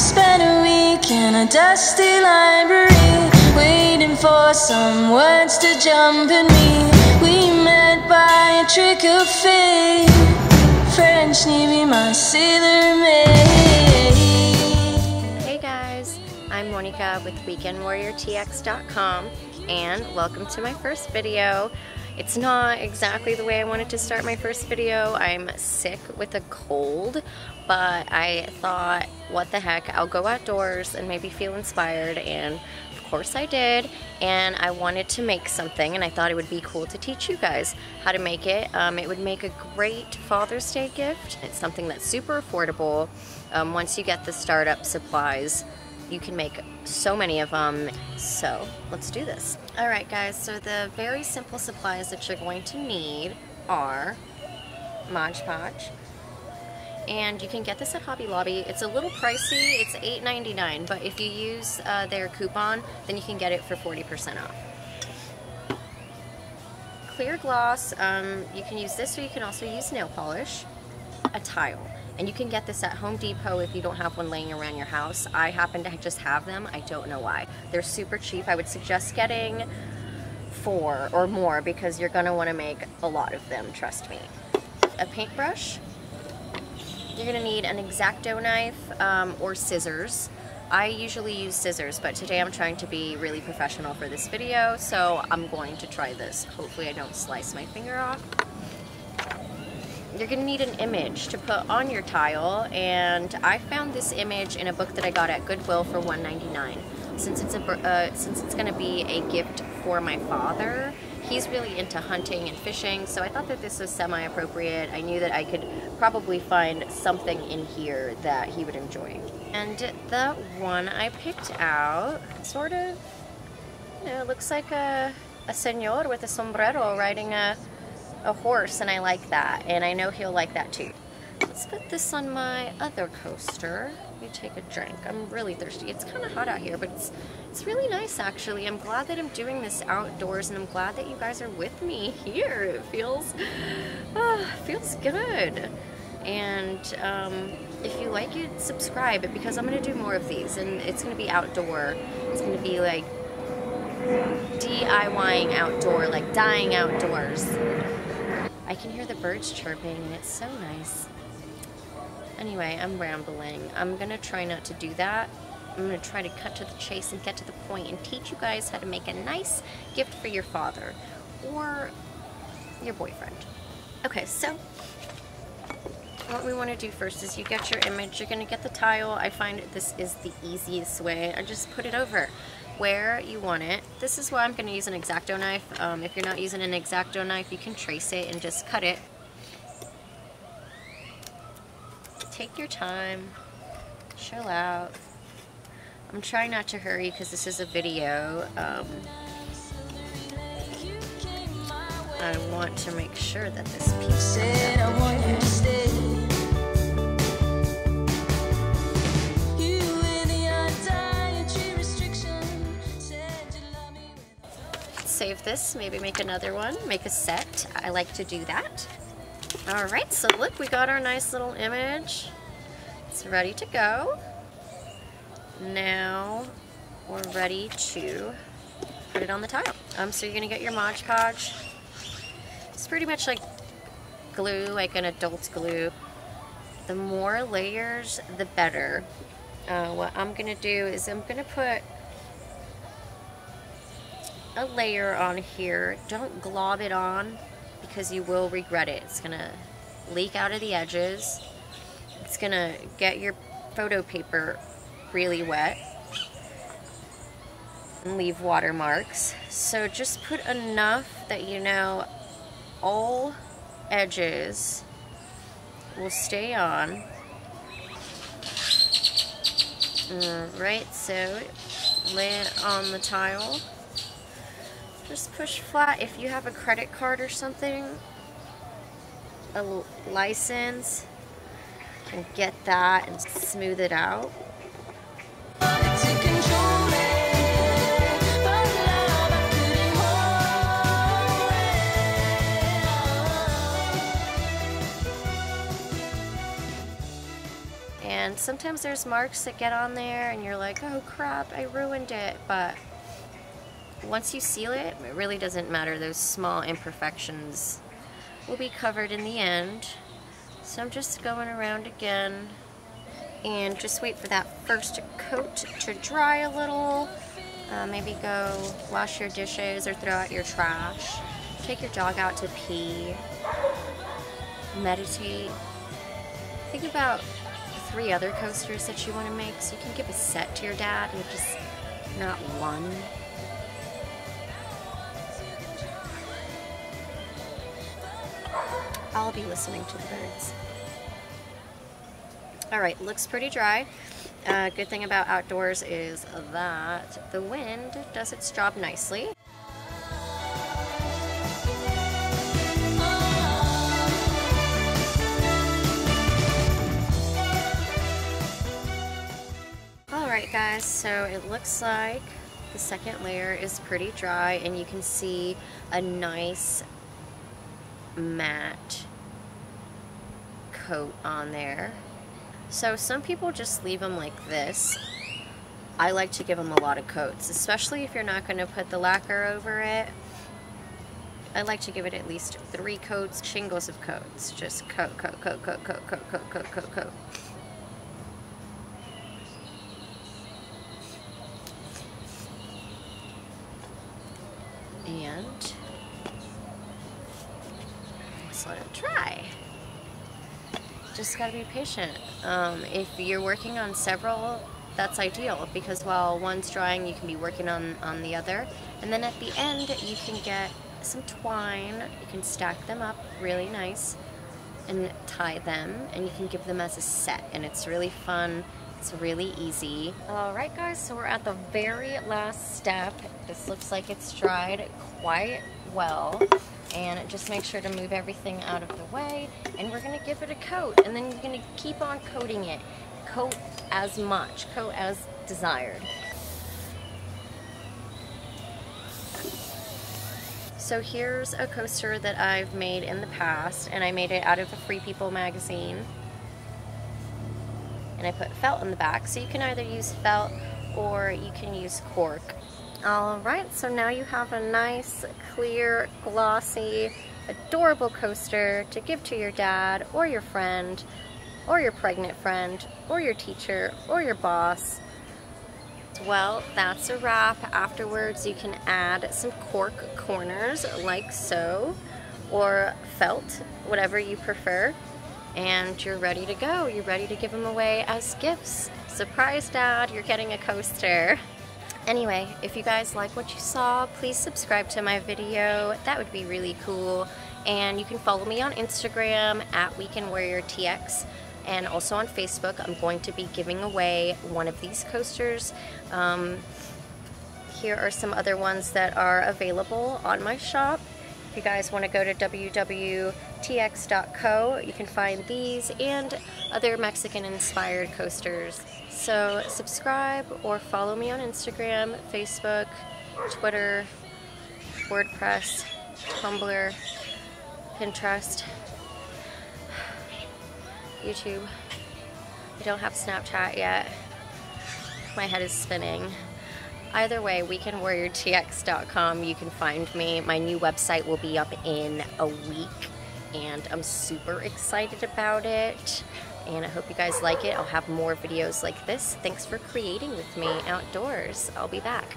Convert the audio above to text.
spent a week in a dusty library, waiting for some words to jump in me. We met by a trick of fate. French Navy, my sailor. Hey guys, I'm Monica with WeekendWarriorTX.com and welcome to my first video. It's not exactly the way I wanted to start my first video. I'm sick with a cold, but I thought, what the heck, I'll go outdoors and maybe feel inspired, and of course I did, and I wanted to make something, and I thought it would be cool to teach you guys how to make it. Um, it would make a great Father's Day gift. It's something that's super affordable. Um, once you get the startup supplies, you can make so many of them. So let's do this. All right guys, so the very simple supplies that you're going to need are Mod Podge. And you can get this at Hobby Lobby. It's a little pricey, it's $8.99, but if you use uh, their coupon, then you can get it for 40% off. Clear gloss, um, you can use this or you can also use nail polish. A tile. And you can get this at Home Depot if you don't have one laying around your house. I happen to just have them. I don't know why. They're super cheap. I would suggest getting four or more because you're going to want to make a lot of them, trust me. A paintbrush. You're to need an X-Acto knife um, or scissors. I usually use scissors, but today I'm trying to be really professional for this video, so I'm going to try this. Hopefully I don't slice my finger off you're to need an image to put on your tile and I found this image in a book that I got at Goodwill for $1.99 since it's a uh, since it's to be a gift for my father he's really into hunting and fishing so I thought that this was semi-appropriate I knew that I could probably find something in here that he would enjoy and the one I picked out sort of you know looks like a a senor with a sombrero riding a a horse and I like that and I know he'll like that too. Let's put this on my other coaster. Let me take a drink. I'm really thirsty. It's kind of hot out here, but it's it's really nice actually. I'm glad that I'm doing this outdoors and I'm glad that you guys are with me here. It feels uh, feels good. And um, if you like it, subscribe because I'm going to do more of these and it's going to be outdoor. It's going to be like DIYing outdoor, like dying outdoors. I can hear the birds chirping and it's so nice. Anyway, I'm rambling. I'm going to try not to do that. I'm going to try to cut to the chase and get to the point and teach you guys how to make a nice gift for your father or your boyfriend. Okay, so what we want to do first is you get your image, you're going to get the tile. I find this is the easiest way. I just put it over where you want it. This is why I'm going to use an X-Acto knife. Um, if you're not using an X-Acto knife, you can trace it and just cut it. Take your time. Chill out. I'm trying not to hurry because this is a video. Um, I want to make sure that this piece save this, maybe make another one, make a set. I like to do that. All right, so look, we got our nice little image. It's ready to go. Now we're ready to put it on the tile. Um, so you're gonna get your Mod Podge. It's pretty much like glue, like an adult glue. The more layers, the better. Uh, what I'm gonna do is I'm gonna put a layer on here. Don't glob it on because you will regret it. It's going to leak out of the edges. It's going to get your photo paper really wet and leave watermarks. So just put enough that you know all edges will stay on. Alright, so lay it on the tile. Just push flat. If you have a credit card or something, a license, and get that and smooth it out. And sometimes there's marks that get on there and you're like, oh crap, I ruined it. But once you seal it, it really doesn't matter. Those small imperfections will be covered in the end. So I'm just going around again and just wait for that first coat to dry a little. Uh, maybe go wash your dishes or throw out your trash. Take your dog out to pee. Meditate. Think about three other coasters that you want to make so you can give a set to your dad and just not one. I'll be listening to the birds. Alright, looks pretty dry. Uh, good thing about outdoors is that the wind does its job nicely. Alright guys, so it looks like the second layer is pretty dry and you can see a nice matte coat on there. So some people just leave them like this. I like to give them a lot of coats, especially if you're not going to put the lacquer over it. I like to give it at least three coats, shingles of coats. Just coat, coat, coat, coat, coat, coat, coat, coat, coat, coat. And let's let it dry just got to be patient. Um, if you're working on several, that's ideal because while one's drying, you can be working on, on the other. And then at the end, you can get some twine. You can stack them up really nice and tie them and you can give them as a set and it's really fun. It's really easy. All right guys, so we're at the very last step. This looks like it's dried quite well and just make sure to move everything out of the way. And we're to give it a coat and then you're to keep on coating it. Coat as much coat as desired. So here's a coaster that I've made in the past and I made it out of a Free People magazine. And I put felt in the back so you can either use felt or you can use cork Alright, so now you have a nice, clear, glossy, adorable coaster to give to your dad or your friend or your pregnant friend or your teacher or your boss. Well, that's a wrap. Afterwards, you can add some cork corners like so or felt, whatever you prefer. And you're ready to go. You're ready to give them away as gifts. Surprise, Dad, you're getting a coaster. Anyway, if you guys like what you saw, please subscribe to my video. That would be really cool. And you can follow me on Instagram at Weekend Warrior TX and also on Facebook. I'm going to be giving away one of these coasters. Um, here are some other ones that are available on my shop. If you guys want to go to www.tx.co, you can find these and other Mexican-inspired coasters. So subscribe or follow me on Instagram, Facebook, Twitter, WordPress, Tumblr, Pinterest, YouTube. I don't have Snapchat yet. My head is spinning. Either way, weekendwarriortx.com, you can find me. My new website will be up in a week, and I'm super excited about it. And I hope you guys like it. I'll have more videos like this. Thanks for creating with me outdoors. I'll be back.